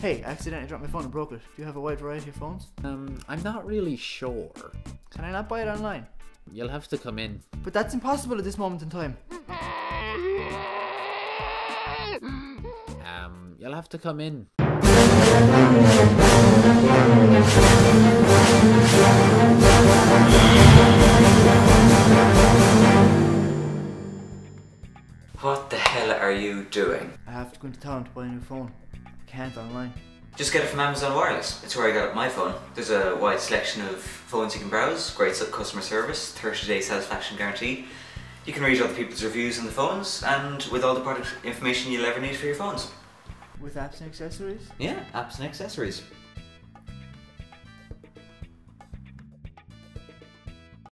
Hey, I accidentally dropped my phone and broke it. Do you have a wide variety of phones? Um, I'm not really sure. Can I not buy it online? You'll have to come in. But that's impossible at this moment in time. Um, you'll have to come in. What the hell are you doing? I have to go into town to buy a new phone. Can't online. Just get it from Amazon Wireless. It's where I got my phone. There's a wide selection of phones you can browse, great customer service, 30 day satisfaction guarantee. You can read other people's reviews on the phones, and with all the product information you'll ever need for your phones. With apps and accessories? Yeah, apps and accessories.